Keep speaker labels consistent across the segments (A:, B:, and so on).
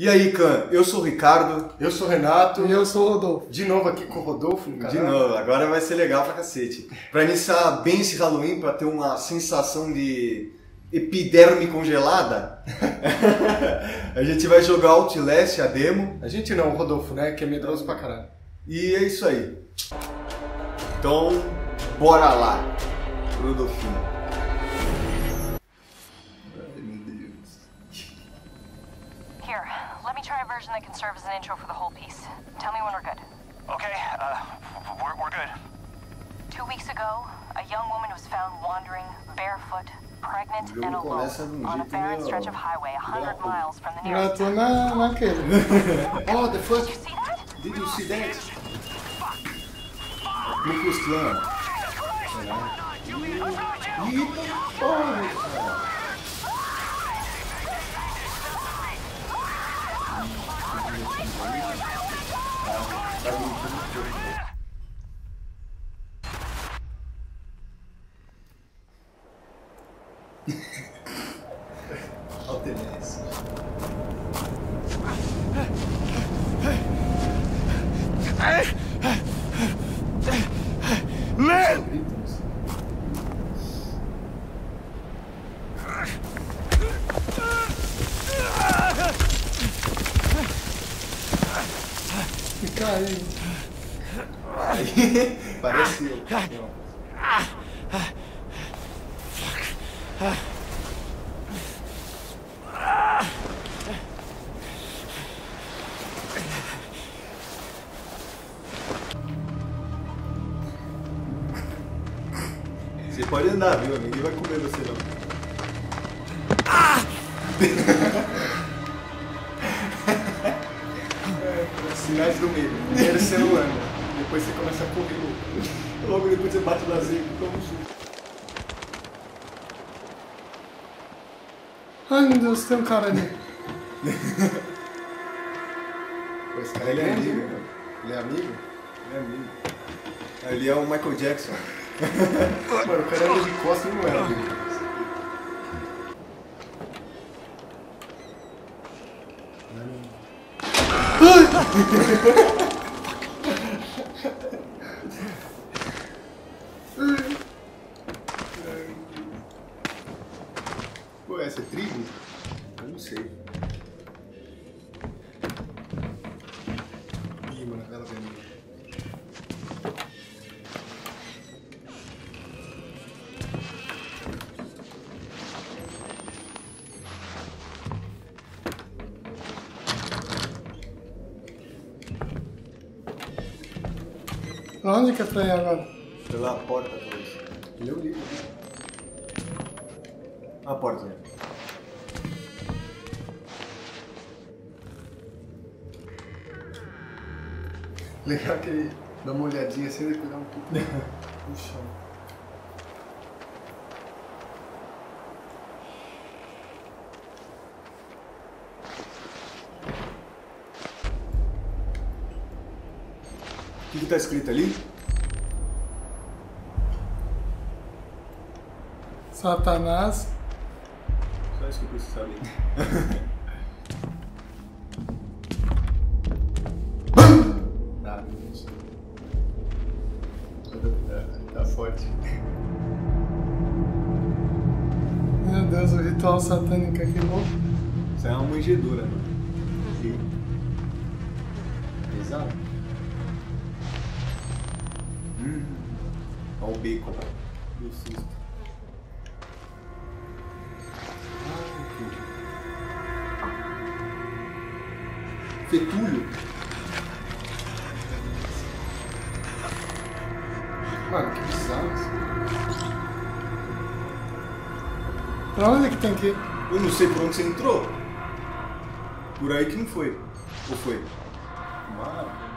A: E aí, Can? Eu sou o Ricardo.
B: Eu sou o Renato.
C: E eu sou o Rodolfo.
B: De novo aqui com o Rodolfo canal.
A: De novo, agora vai ser legal pra cacete. Pra iniciar bem esse Halloween, pra ter uma sensação de epiderme congelada, a gente vai jogar Outlast, a demo.
B: A gente não, o Rodolfo, né? Que é medroso pra caralho.
A: E é isso aí. Então, bora lá. Rodolfinho.
D: Me try that can serve as an intro for the whole piece. Tell me when we're good.
E: Okay, uh, we're, we're good.
D: Two weeks ago, a young woman was found wandering barefoot, pregnant,
A: jogo
D: and alone
A: começa de
D: on a barren
A: meio
D: stretch of highway 100
A: brabo.
D: miles from the
C: Já
D: nearest
C: tô
D: town.
C: na, naquele.
B: Oh, the fuck?
D: Did you see that?
A: Did you see that? Ku Klux Klan. Eita porra,
C: Yeah. Aí.
A: Parece eu. Você pode andar, viu? Ninguém vai comer você não.
B: Sinais do medo. Primeiro anda. Depois você começa a correr louco.
A: Logo depois você bate na zebra e toma um susto.
C: Ai meu Deus, tem um cara ali.
B: Pô, esse cara
A: Ele é
B: grande,
A: amigo,
B: né?
A: né?
B: Ele é amigo?
A: É amigo. Ali é o Michael Jackson.
B: Mano, o cara anda de costas e não é amigo. ハハハハ!
C: Pra onde que é pra ir agora?
A: Pela porta, talvez.
B: Ele é o livro.
A: A porta, né?
B: Legal que ele dá uma olhadinha assim e depois dá um pouco no chão.
A: O que, que tá escrito ali?
C: Satanás.
A: Só isso que eu preciso saber.
B: Tá, tá forte.
C: Meu Deus, o ritual satânico aqui louco.
A: Isso é uma manjedura, mano.
B: Pesado?
A: O bacon. Do susto.
B: Fetulho? Mano, que bizarro isso.
C: Pra onde que tem que ir?
A: Eu não sei por onde você entrou. Por aí que não foi. Ou foi?
B: Mano.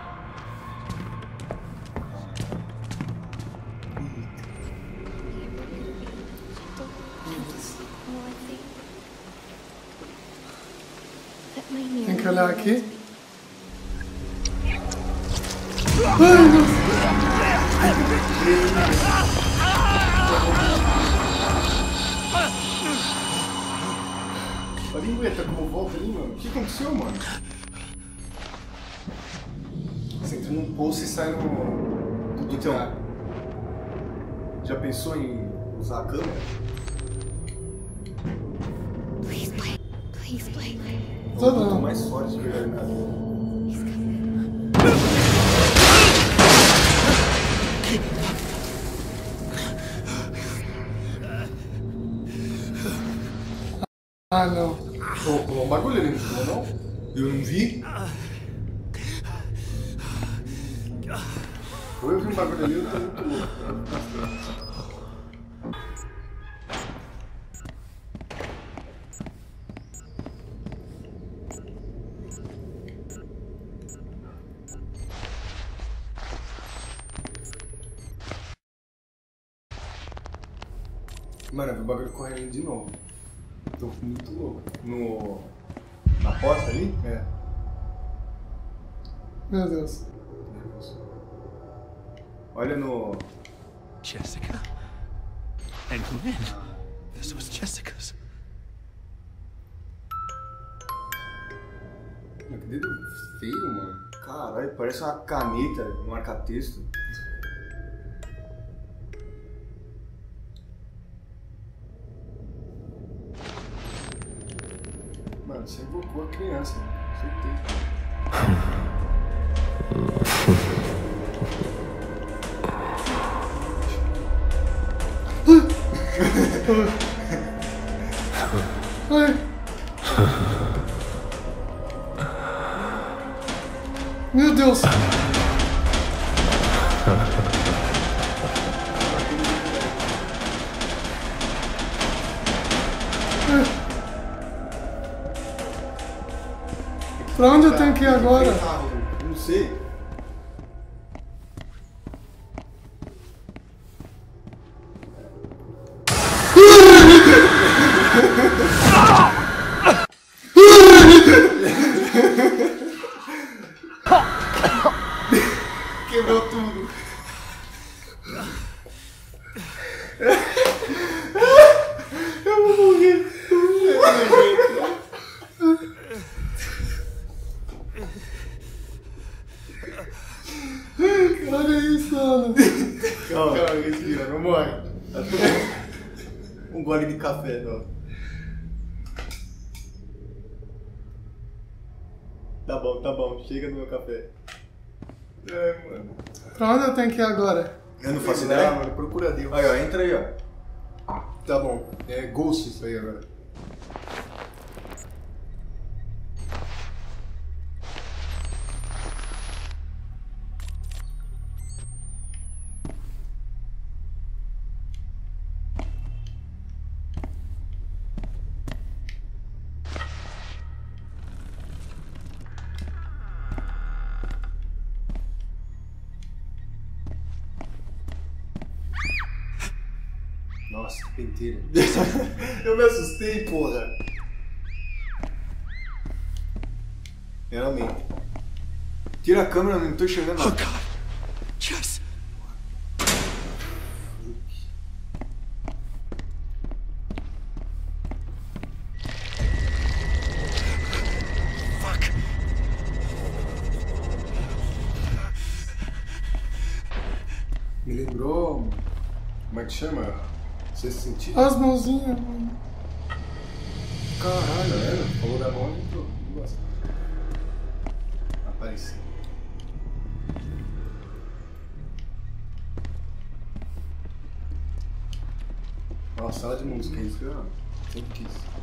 C: Olhar aqui.
A: Olha
B: lingueta como volta ali, mano.
A: O que aconteceu, mano?
B: Você entra num poço e sai no. do
A: Então.
B: lugar.
A: Já pensou em usar a câmera?
F: Please, Blake. Please, Blake.
C: Tô
A: Tô
C: não.
A: mais forte verdade.
C: Ah, não.
B: Pô, pulou um bagulho ali, não pulou não?
A: Eu não vi?
B: Ou eu vi um bagulho ali, eu tô muito louco. Mano, eu vi o bagulho correndo ali de novo. Tô muito louco.
A: No. Na porta ali?
B: É.
C: Meu Deus.
A: Olha no.
E: Jessica? And Glenn? This was Jessica's.
B: Mano, que dedo feio, mano.
A: Caralho, parece uma caneta, um marca-texto.
B: Você invocou a criança, mano. Certeza.
C: Meu Deus. Pra onde eu tenho que ir agora?
A: Não sei.
B: Quebrou tudo.
C: Olha isso, Ana.
A: Calma.
B: Calma, respira, não morre.
A: Um gole de café, ó. Tá bom, tá bom. Chega no meu café.
B: É, mano.
C: Pra onde eu tenho que ir agora?
A: Eu não faço
B: Ah,
A: ideia.
B: mano, procura Deus.
A: Aí, ó, entra aí, ó.
B: Tá bom. É Ghost isso aí agora. Nossa, que penteira.
A: Eu me assustei, porra. Realmente. Tira a câmera, não tô enxergando
E: Oh,
A: nada.
E: God. Jess. Fuck.
B: Me lembrou. Como é que chama? Sexto sentido?
C: As mãozinhas, mano.
B: Caralho, é? Falou da mão e entrou. Nossa. Apareceu. Nossa, sala de música, é isso que eu sempre quis.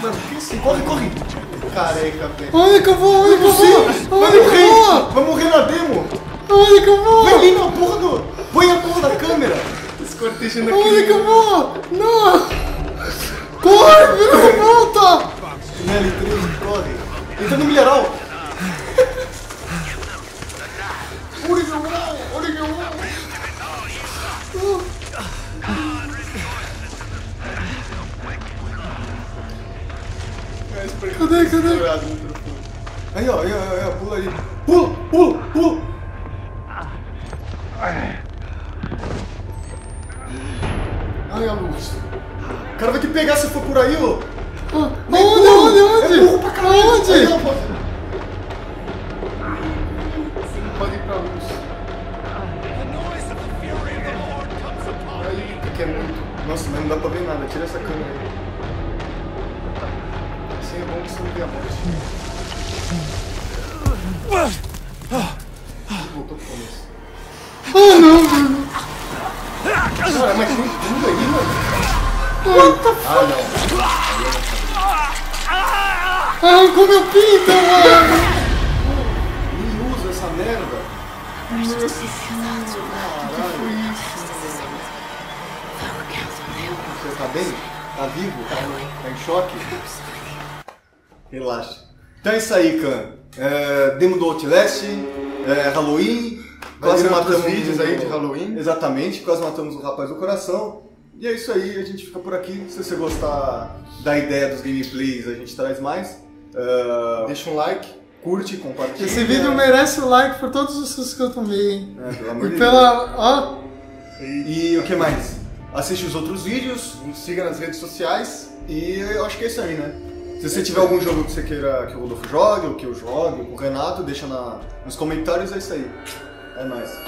B: Mano, que isso? Corre, corre! Careca, velho.
C: Onde que eu vou? Onde que eu vou?
A: Vai
C: Onde que eu
A: morrer!
C: vou?
A: Vai morrer na demo!
C: Onde que eu vou?
A: Vai ali na porra do... Põe a porra da câmera!
B: Escortejando
C: Onde que eu
B: aqui.
C: vou? Não! Corre, vira volta!
A: Nelly 13, corre! Entra no
C: 오리병구나!
B: 오리병구! Cadê, cadê?
A: Aí, ó, aí, ó, aí, ó, pula aí. Pula, pula, pula!
B: Ai, a luz.
A: O cara vai te pegar se for por aí, ô!
C: Ah,
B: não,
C: velho.
B: Cara, mas tem tudo aí, mano. Ah, não.
C: Arrancou meu pinto, mano.
A: Nem usa essa merda. Você tá bem? Tá vivo? Tá em choque? Relaxa. Então é isso aí, Khan. É, demo do Outlast, é, Halloween. Quase matamos
B: vídeos aí de Halloween.
A: Exatamente, quase matamos o rapaz do coração. E é isso aí, a gente fica por aqui. Se você gostar da ideia dos gameplays, a gente traz mais. É,
B: Deixa um like.
A: curte, compartilha.
C: Esse vídeo merece o like por todos os sustos que eu tomei, hein?
A: É, pelo amor
C: E
A: de
C: pela. Ó,
A: E o que mais? Assiste os outros vídeos
B: Nos siga nas redes sociais.
A: e eu acho que é isso aí, né? Se você tiver algum jogo que você queira que o Rodolfo jogue, ou que eu jogue, ou o Renato, deixa na, nos comentários, é isso aí. É nóis.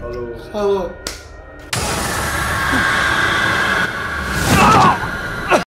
A: Falou.
C: falou.